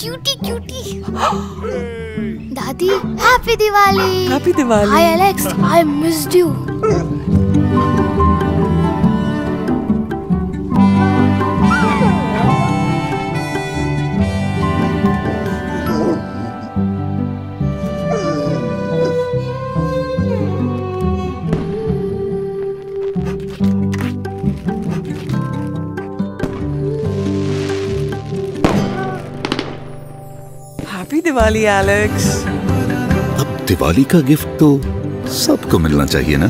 Cutie cutie दादी happy Diwali happy Diwali hi Alex I missed you happy Diwali Alex अब दिवाली का gift तो सबको मिलना चाहिए ना?